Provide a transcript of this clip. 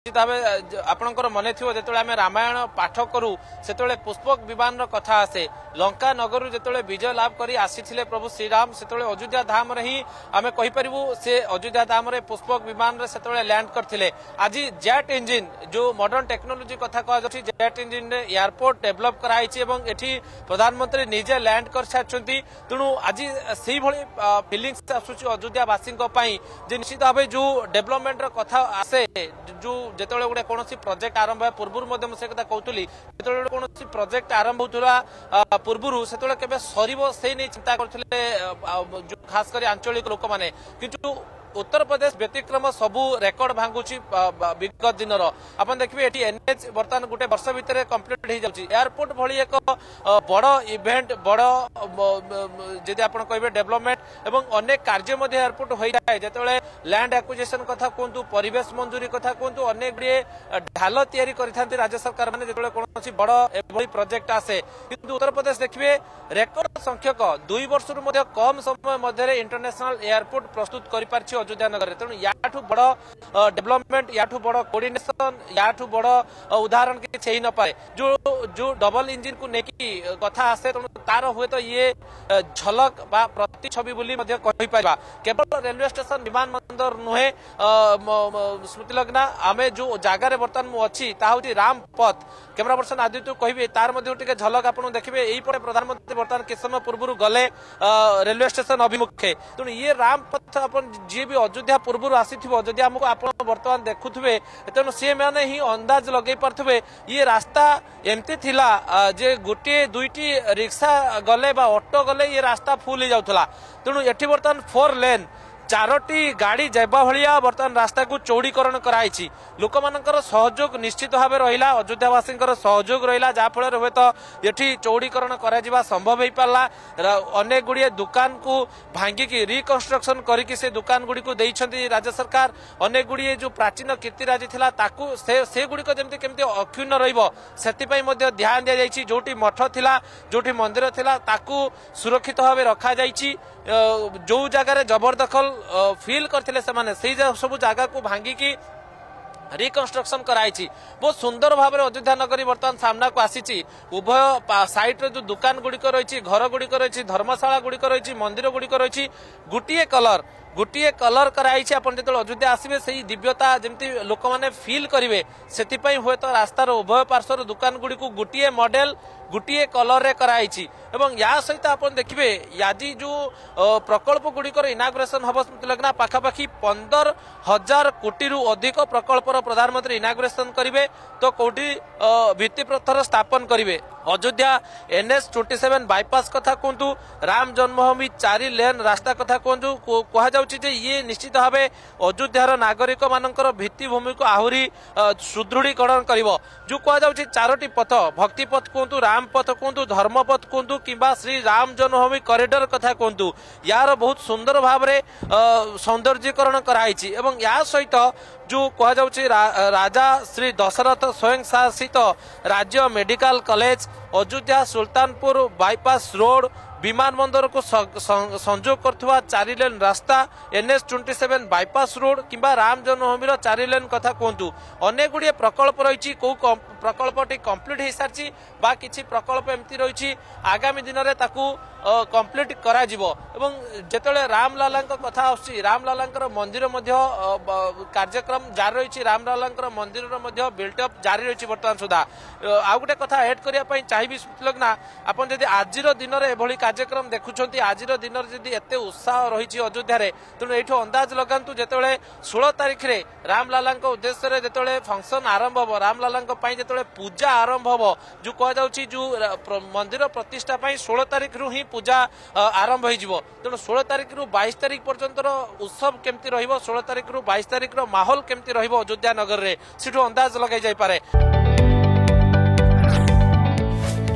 ନିଶ୍ଚିତ ଭାବେ ଆପଣଙ୍କର ମନେ ଥିବ ଯେତେବେଳେ ଆମେ ରାମାୟଣ ପାଠ କରୁ ସେତେବେଳେ ପୁଷ୍ପକ ବିମାନର କଥା ଆସେ ଲଙ୍କା ନଗରରୁ ଯେତେବେଳେ ବିଜୟ ଲାଭ କରି ଆସିଥିଲେ ପ୍ରଭୁ ଶ୍ରୀରାମ ସେତେବେଳେ ଅଯୋଧ୍ୟା ଧାମରେ ହିଁ ଆମେ କହିପାରିବୁ ସେ ଅଯୋଧ୍ୟା ଧାମରେ ପୁଷ୍ପକ ବିମାନରେ ସେତେବେଳେ ଲ୍ୟାଣ୍ଡ କରିଥିଲେ ଆଜି ଜେଟ୍ ଇଞ୍ଜିନ୍ ଯେଉଁ ମଡର୍ଣ୍ଣ ଟେକ୍ନୋଲୋଜି କଥା କୁହାଯାଉଛି ଜେଟ୍ ଇଞ୍ଜିନ୍ରେ ଏୟାରପୋର୍ଟ ଡେଭଲପ କରାଯାଇଛି ଏବଂ ଏଠି ପ୍ରଧାନମନ୍ତ୍ରୀ ନିଜେ ଲ୍ୟାଣ୍ଡ କରିସାରିଛନ୍ତି ତେଣୁ ଆଜି ସେଇଭଳି ଫିଲିଙ୍ଗସ୍ ଆସୁଛି ଅଯୋଧ୍ୟାବାସୀଙ୍କ ପାଇଁ ଯେ ନିଶ୍ଚିତ ଭାବେ ଯେଉଁ ଡେଭଲପମେଣ୍ଟର କଥା ଆସେ ଯେଉଁ ଯେତେବେଳେ ଗୋଟେ କୌଣସି ପ୍ରୋଜେକ୍ଟ ଆରମ୍ଭ ହେବା ପୂର୍ବରୁ ମଧ୍ୟ ମୁଁ ସେ କଥା କହୁଥିଲି ଯେତେବେଳେ ଗୋଟେ କୌଣସି ପ୍ରୋଜେକ୍ଟ ଆରମ୍ଭ ହଉଥିବା ପୂର୍ବରୁ ସେତେବେଳେ କେବେ ସରିବ ସେ ନେଇ ଚିନ୍ତା କରୁଥିଲେ ଖାସ କରି ଆଞ୍ଚଳିକ ଲୋକମାନେ କିନ୍ତୁ উত্তরপ্রদেশ ব্যতিক্রম সবু রেকর্ড ভাঙ্গুছি বিগত দিনর আপনার দেখবে এটি এনএচ বর্তমান গোটে বর্ষ ভিতরে কমপ্লিট হয়ে যাচ্ছে এয়ারপোর্ট ভি এক বড় ইভেন্ট বড় যদি আপনার কে ডেভেলপমেন্ট এবং অনেক কার্য মধ্যে এয়ারপোর্ট হয়ে থাকে যেতবে ল্যান্ড আকুইজেসন কথা কুহতু পরিবেশ মঞ্জুরি কথা কুহতু অনেক গুড়িয়ে ঢাল তৈরি করে থাকে রাজ্য সরকার মানে যেত কোণী বড় এভাবে প্রোজেক্ট আসে কিন্তু উত্তরপ্রদেশ দেখবে রেকর্ড সংখ্যক দুই বর্ষর কম সময় মধ্যে ইন্টারন্যাশনাল এয়ারপোর্ট প্রস্তুত করে পারছে अयोध्या नगर तेणु याठू बड़ डेवलपमेंट याठू बड़ कोर्डनेसन याठू बड़ उदाहरण किसी न पाए जो जो डबल इंजिन को लेकिन कथा आसे तेणु तार हुए तो ये झलक बा प्रतिछवि बोली कहपर केवल रेलवे स्टेशन विमान बंदर नुहे स्मृति लग्ना आम जो जगार बर्तमान मुझे राम पथ कैमेरा पर्सन आदित्य कह तार टे झलक आप देखिए यहीपटे प्रधानमंत्री बर्तमान किस समय पूर्व गले रेलवे स्टेशन अभिमुखे तेणु ये राम पथ जी ବି ଅଯୋଧ୍ୟା ପୂର୍ବରୁ ଆସିଥିବ ଯଦି ଆମକୁ ଆପଣ ବର୍ତ୍ତମାନ ଦେଖୁଥିବେ ତେଣୁ ସେମାନେ ହିଁ ଅନ୍ଦାଜ ଲଗାଇ ପାରୁଥିବେ ଇଏ ରାସ୍ତା ଏମିତି ଥିଲା ଯେ ଗୋଟିଏ ଦୁଇଟି ରିକ୍ସା ଗଲେ ବା ଅଟୋ ଗଲେ ଇଏ ରାସ୍ତା ଫୁଲ ହେଇଯାଉଥିଲା ତେଣୁ ଏଠି ବର୍ତ୍ତମାନ ଫୋର୍ ଲେନ୍ ଚାରୋଟି ଗାଡ଼ି ଯାଇବା ଭଳିଆ ବର୍ତ୍ତମାନ ରାସ୍ତାକୁ ଚୌଡ଼ୀକରଣ କରାଯାଇଛି ଲୋକମାନଙ୍କର ସହଯୋଗ ନିଶ୍ଚିତ ଭାବେ ରହିଲା ଅଯୋଧ୍ୟାବାସୀଙ୍କର ସହଯୋଗ ରହିଲା ଯାହାଫଳରେ ହୁଏତ ଏଠି ଚୌଡ଼ୀକରଣ କରାଯିବା ସମ୍ଭବ ହୋଇପାରିଲା ଅନେକ ଗୁଡ଼ିଏ ଦୋକାନକୁ ଭାଙ୍ଗିକି ରିକନଷ୍ଟ୍ରକ୍ସନ କରିକି ସେ ଦୋକାନ ଗୁଡ଼ିକୁ ଦେଇଛନ୍ତି ରାଜ୍ୟ ସରକାର ଅନେକ ଗୁଡ଼ିଏ ଯେଉଁ ପ୍ରାଚୀନ କୀର୍ତ୍ତିରାଜି ଥିଲା ତାକୁ ସେ ସେଗୁଡ଼ିକ ଯେମିତି କେମିତି ଅକ୍ଷୁର୍ଣ୍ଣ ରହିବ ସେଥିପାଇଁ ମଧ୍ୟ ଧ୍ୟାନ ଦିଆଯାଇଛି ଯେଉଁଠି ମଠ ଥିଲା ଯେଉଁଠି ମନ୍ଦିର ଥିଲା ତାକୁ ସୁରକ୍ଷିତ ଭାବେ ରଖାଯାଇଛି ଯେଉଁ ଜାଗାରେ ଜବରଦଖଲ ଫିଲ୍ କରିଥିଲେ ସେମାନେ ସେଇ ସବୁ ଜାଗାକୁ ଭାଙ୍ଗିକି ରିକନଷ୍ଟ୍ରକ୍ସନ କରାଯାଇଛି ବହୁତ ସୁନ୍ଦର ଭାବରେ ଅଯୋଧ୍ୟା ନଗରୀ ବର୍ତ୍ତମାନ ସାମ୍ନାକୁ ଆସିଛି ଉଭୟ ସାଇଟ୍ରେ ଯେଉଁ ଦୋକାନ ଗୁଡ଼ିକ ରହିଛି ଘର ଗୁଡ଼ିକ ରହିଛି ଧର୍ମଶାଳା ଗୁଡ଼ିକ ରହିଛି ମନ୍ଦିର ଗୁଡ଼ିକ ରହିଛି ଗୋଟିଏ କଲର ଗୋଟିଏ କଲର୍ କରାଯାଇଛି ଆପଣ ଯେତେବେଳେ ଅଯୋଧ୍ୟା ଆସିବେ ସେଇ ଦିବ୍ୟତା ଯେମିତି ଲୋକମାନେ ଫିଲ୍ କରିବେ ସେଥିପାଇଁ ହୁଏତ ରାସ୍ତାର ଉଭୟ ପାର୍ଶ୍ୱର ଦୋକାନଗୁଡ଼ିକୁ ଗୋଟିଏ ମଡେଲ୍ ଗୋଟିଏ କଲର୍ରେ କରାଯାଇଛି ଏବଂ ୟା ସହିତ ଆପଣ ଦେଖିବେ ଆଜି ଯେଉଁ ପ୍ରକଳ୍ପଗୁଡ଼ିକର ଇନାଗୁରେସନ୍ ହେବ ସ୍ମୃତି ଲଗ୍ନା ପାଖାପାଖି ପନ୍ଦର ହଜାର କୋଟିରୁ ଅଧିକ ପ୍ରକଳ୍ପର ପ୍ରଧାନମନ୍ତ୍ରୀ ଇନାଗୁରେସନ୍ କରିବେ ତ କେଉଁଠି ଭିତ୍ତିପ୍ରସ୍ତର ସ୍ଥାପନ କରିବେ Ayodhya NS twenty seven bypass କଥା କୁହନ୍ତୁ ରାମ ଜନ୍ମଭୂମି ଚାରି ଲେନ୍ ରାସ୍ତା କଥା କୁହନ୍ତୁ କୁହାଯାଉଛି ଯେ ଇଏ ନିଶ୍ଚିତ ଭାବେ ଅଯୋଧ୍ୟାର ନାଗରିକମାନଙ୍କର ଭିତ୍ତିଭୂମିକୁ ଆହୁରି ସୁଦୃଢ଼ୀକରଣ କରିବ ଯେଉଁ କୁହାଯାଉଛି ଚାରୋଟି ପଥ ଭକ୍ତିପଥ କୁହନ୍ତୁ ରାମ ପଥ କୁହନ୍ତୁ ଧର୍ମପଥ କୁହନ୍ତୁ କିମ୍ବା ଶ୍ରୀ ରାମ ଜନ୍ମଭୂମି କରିଡର କଥା କୁହନ୍ତୁ ୟାର ବହୁତ ସୁନ୍ଦର ଭାବରେ ସୌନ୍ଦର୍ଯ୍ୟକରଣ କରାହେଇଛି ଏବଂ ୟା ସହିତ ଯେଉଁ କୁହାଯାଉଛି ରାଜା ଶ୍ରୀ ଦଶରଥ ସ୍ୱୟଂ ଶାସିତ ରାଜ୍ୟ medical college Ayodhya Sultanpur bypass road ବିମାନ ବନ୍ଦରକୁ ସଂଯୋଗ କରୁଥିବା ଚାରି ଲେନ୍ ରାସ୍ତା NS twenty seven bypass road କିମ୍ବା ରାମ ଜନ୍ମଭୂମିର ଚାରି ଲେନ୍ କଥା କୁହନ୍ତୁ ଅନେକ ଗୁଡ଼ିଏ ପ୍ରକଳ୍ପ ରହିଛି କେଉଁ ପ୍ରକଳ୍ପଟି କମ୍ପ୍ଲିଟ୍ ହୋଇସାରିଛି ବା କିଛି ପ୍ରକଳ୍ପ ଏମିତି ରହିଛି ଆଗାମୀ ଦିନରେ ତାକୁ କମ୍ପ୍ଲିଟ୍ କରାଯିବ ଏବଂ ଯେତେବେଳେ ରାମ ରାମଲାଲାଙ୍କ କଥା ଆସୁଛି ରାମଲାଲାଙ୍କର ମନ୍ଦିର ମଧ୍ୟ କାର୍ଯ୍ୟକ୍ରମ ଜାରି ରହିଛି ରାମଲାଲାଙ୍କର ମନ୍ଦିରର ମଧ୍ୟ ଅପ୍ ଜାରି ରହିଛି ବର୍ତ୍ତମାନ ସୁଦ୍ଧା ଆଉ ଗୋଟେ କଥା ଏଡ୍ କରିବା ପାଇଁ ଚାହିଁବି ସ୍ମୃତିଲଗ୍ନା ଆପଣ ଯଦି ଆଜିର ଦିନରେ ଏଭଳି কার্যক্রম দেখুম আজির দিনের যদি এত উৎসাহ রয়েছে অযোধ্যার তেমন এইটু অন্দাজ লগাতু যেতবে ষোল তারিখে রামলালা উদ্দেশ্যে যেতবে ফংশন আরম্ভ হব রামলালা যেতবে পূজা আরম্ভ হব যে কুযাচ্ছে যে মন্দির প্রতিষ্ঠা ষোল তারিখ রু হি পূজা আরম্ভ হয়ে যাব তেমন ষোল তারিখ রু বাইশ তারিখ পর্যন্ত উৎসব কেমতি রহব ষোল তারিখ রু বাইশ তারিখর মাহল কেমতি রহব অযোধ্যা নগরের সেঠু অন্দাজ লগাই যাইপরে